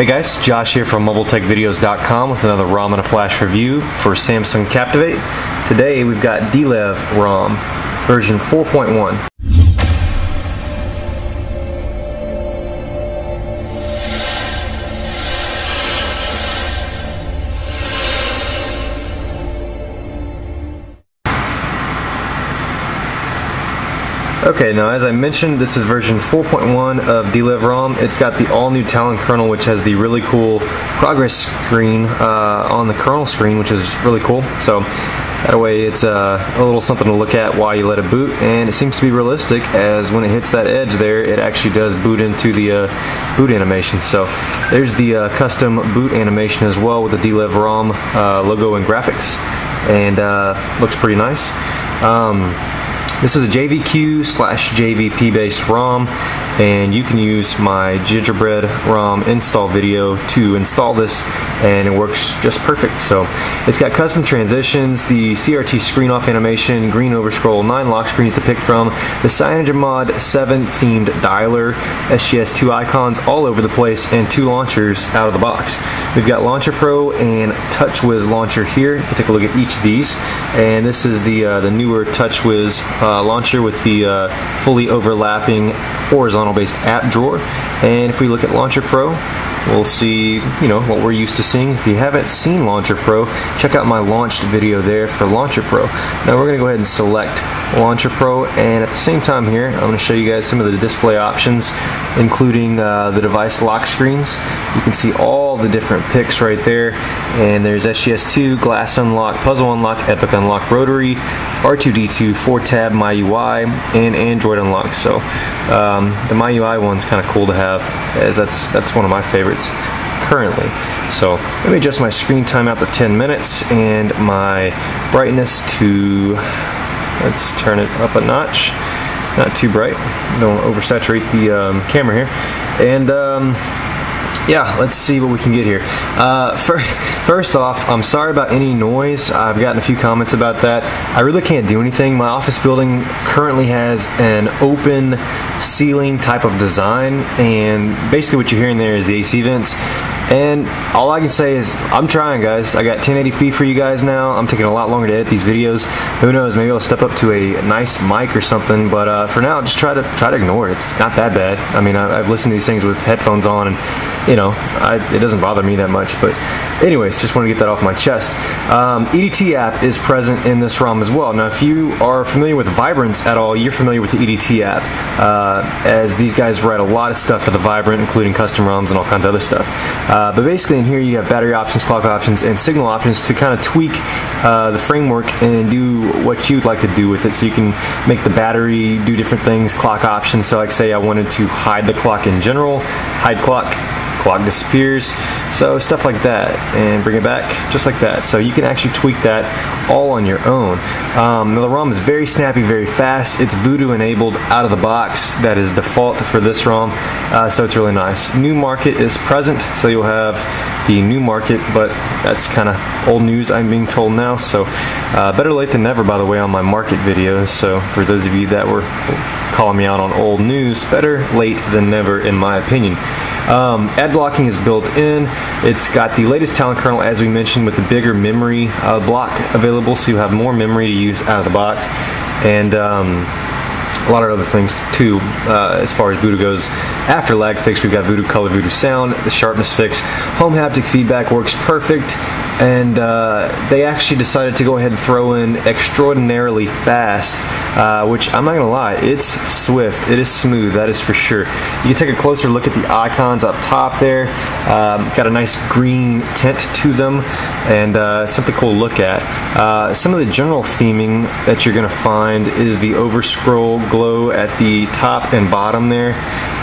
Hey guys, Josh here from MobileTechVideos.com with another ROM and a flash review for Samsung Captivate. Today we've got DLEV ROM version 4.1. Okay, now as I mentioned, this is version 4.1 of DLEV ROM. It's got the all-new Talon kernel, which has the really cool progress screen uh, on the kernel screen, which is really cool. So that way it's uh, a little something to look at while you let it boot, and it seems to be realistic as when it hits that edge there, it actually does boot into the uh, boot animation. So there's the uh, custom boot animation as well with the DLEV ROM uh, logo and graphics, and uh, looks pretty nice. Um, this is a JVQ slash JVP based ROM and you can use my gingerbread ROM install video to install this and it works just perfect. So it's got custom transitions, the CRT screen off animation, green overscroll, nine lock screens to pick from, the CyanogenMod 7 themed dialer, SGS2 icons all over the place, and two launchers out of the box. We've got Launcher Pro and TouchWiz launcher here. We'll take a look at each of these. And this is the uh, the newer TouchWiz uh, launcher with the uh, fully overlapping horizontal based app drawer. And if we look at Launcher Pro, we'll see, you know, what we're used to seeing. If you haven't seen Launcher Pro, check out my launched video there for Launcher Pro. Now we're going to go ahead and select Launcher Pro, and at the same time here, I'm going to show you guys some of the display options, including uh, the device lock screens. You can see all the different picks right there, and there's SGS2, Glass Unlock, Puzzle Unlock, Epic Unlock, Rotary, R2D2, 4-tab MyUI, and Android Unlock. So um, the MyUI one's kind of cool to have, as that's that's one of my favorites currently. So let me adjust my screen time out to 10 minutes and my brightness to Let's turn it up a notch. Not too bright. Don't oversaturate the um, camera here. And um, yeah, let's see what we can get here. Uh, for, first off, I'm sorry about any noise. I've gotten a few comments about that. I really can't do anything. My office building currently has an open ceiling type of design, and basically what you're hearing there is the AC vents. And all I can say is I'm trying, guys. I got 1080p for you guys now. I'm taking a lot longer to edit these videos. Who knows? Maybe I'll step up to a nice mic or something. But uh, for now, just try to try to ignore it. It's not that bad. I mean, I, have listened to these things with headphones on, and you know, I, it doesn't bother me that much. But anyways, just want to get that off my chest. Um, EDT app is present in this ROM as well. Now, if you are familiar with Vibrants at all, you're familiar with the EDT app, uh, as these guys write a lot of stuff for the Vibrant, including custom ROMs and all kinds of other stuff. Uh, but basically, in here you have battery options, clock options, and signal options to kind of tweak uh, the framework and do what you'd like to do with it. So you can make the battery do different things, clock options. So, like, say I wanted to hide the clock in general, hide clock clock disappears. So stuff like that, and bring it back just like that. So you can actually tweak that all on your own. Um, now the ROM is very snappy, very fast. It's Voodoo enabled out of the box. That is default for this ROM, uh, so it's really nice. New market is present, so you'll have the new market, but that's kind of old news. I'm being told now, so uh, better late than never. By the way, on my market videos. So for those of you that were calling me out on old news, better late than never, in my opinion. Um, ad blocking is built in. It's got the latest Talon kernel, as we mentioned, with the bigger memory uh, block available, so you have more memory to use out of the box. And um, a lot of other things too uh, as far as Voodoo goes. After lag fix, we've got Voodoo Color, Voodoo Sound, the sharpness fix. Home haptic feedback works perfect and uh, they actually decided to go ahead and throw in extraordinarily fast, uh, which I'm not gonna lie, it's swift, it is smooth, that is for sure. You can take a closer look at the icons up top there. Um, got a nice green tint to them, and uh, something cool to look at. Uh, some of the general theming that you're gonna find is the overscroll glow at the top and bottom there.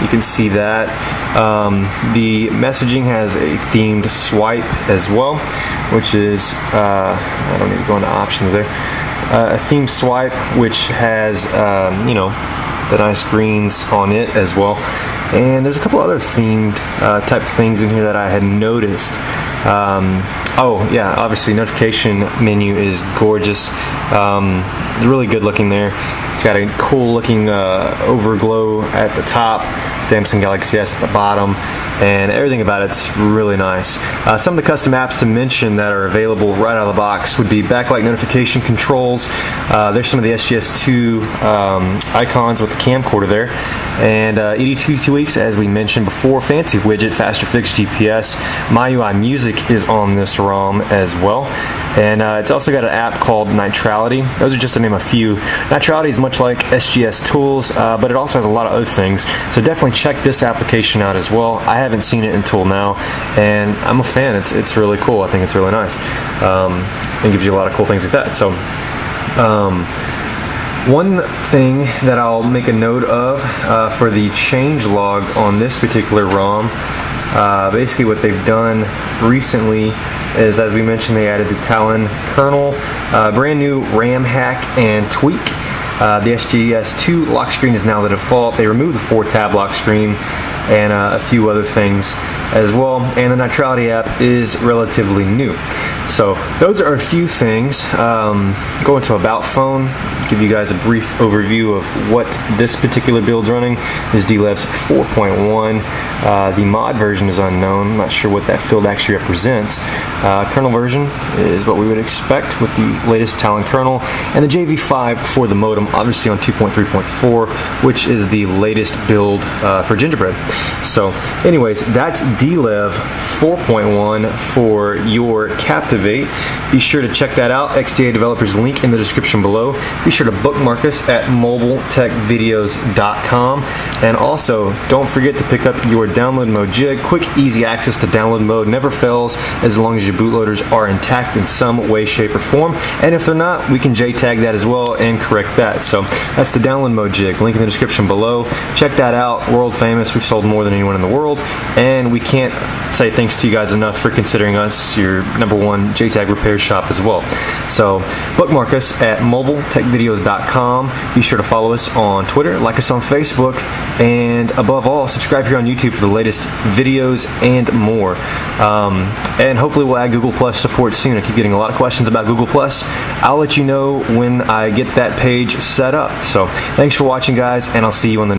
You can see that. Um, the messaging has a themed swipe as well which is, uh, I don't need to go into options there, uh, a theme swipe which has, um, you know, the nice greens on it as well. And there's a couple other themed uh, type things in here that I had noticed. Um, oh yeah, obviously notification menu is gorgeous. Um, really good looking there. It's got a cool looking uh, overglow at the top, Samsung Galaxy S at the bottom, and everything about it's really nice. Uh, some of the custom apps to mention that are available right out of the box would be backlight notification controls. Uh, there's some of the SGS2 um, icons with the camcorder there, and uh, EDT tweaks as we mentioned before. Fancy widget, faster fix GPS. MyUI Music is on this ROM as well, and uh, it's also got an app called Nitrality. Those are just to name a few. Nitrality is much like SGS Tools, uh, but it also has a lot of other things. So definitely check this application out as well. I haven't seen it until now, and I'm a fan. It's it's really cool. I think it's really nice. Um, gives you a lot of cool things like that. So. Um, one thing that I'll make a note of uh, for the change log on this particular ROM, uh, basically what they've done recently is, as we mentioned, they added the Talon kernel, uh, brand new RAM hack and tweak. Uh, the SGS2 lock screen is now the default. They removed the 4 tab lock screen and uh, a few other things as well. And the Nitrality app is relatively new. So those are a few things. Um, go into About Phone, give you guys a brief overview of what this particular build's running. Is DLevs 4.1. Uh, the mod version is unknown. I'm not sure what that field actually represents. Uh, kernel version is what we would expect with the latest Talon kernel. And the JV5 for the modem, obviously on 2.3.4, which is the latest build uh, for Gingerbread. So anyways, that's DLev 4.1 for your Captivate. Be sure to check that out. XDA developers link in the description below. Be sure to bookmark us at mobiletechvideos.com. And also, don't forget to pick up your download mode jig. Quick, easy access to download mode never fails as long as your bootloaders are intact in some way, shape, or form. And if they're not, we can JTAG that as well and correct that. So that's the download mode jig. Link in the description below. Check that out. World famous. We've sold more than anyone in the world. And we can't say thanks to you guys enough for considering us your number one JTAG repair shop as well. So bookmark us at mobiletechvideos.com. Be sure to follow us on Twitter, like us on Facebook, and above all, subscribe here on YouTube for the latest videos and more. Um, and hopefully we'll add Google Plus support soon. I keep getting a lot of questions about Google Plus. I'll let you know when I get that page set up. So thanks for watching, guys, and I'll see you on the